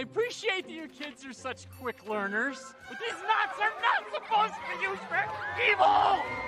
I appreciate that your kids are such quick learners, but these knots are not supposed to be used for evil!